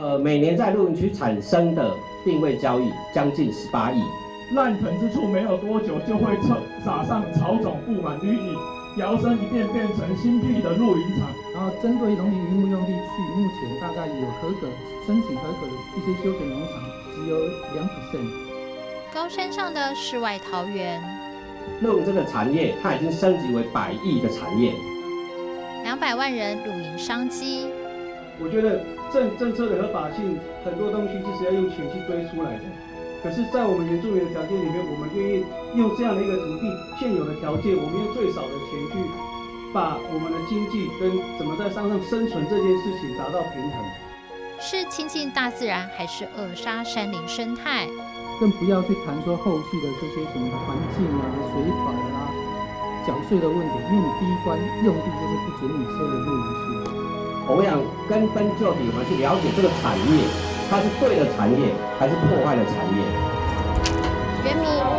呃，每年在露营区产生的定位交易将近十八亿。烂藤之处没有多久就会撒撒上草种，布满绿意，摇身一变变成新地的露营场。然后针对农林渔牧用地区，目前大概有合格申请合格的一些休闲农场只有两 percent。高山上的世外桃源，露营这个产业它已经升级为百亿的产业。两百万人露营商机。我觉得政政策的合法性，很多东西就是要用钱去堆出来的。可是，在我们原住民的条件里面，我们愿意用这样的一个土地现有的条件，我们用最少的钱去把我们的经济跟怎么在山上生存这件事情达到平衡。是亲近大自然，还是扼杀山林生态？更不要去谈说后续的这些什么环境啊、水法啊、缴税的问题，因为你第一关用地就是不准你设立露营区。我们想根本就底，我们去了解这个产业。它是对的产业，还是破坏的产业？原民。